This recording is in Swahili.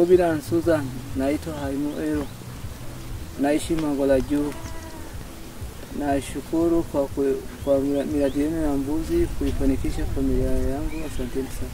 Bobilan Susan, naitwa Haimu Ero, naishi Mangola Juu. Nashukuru kwa, kwa miradi yenu ya mbuzi kuifanikisha familia yangu. Asanteni sana.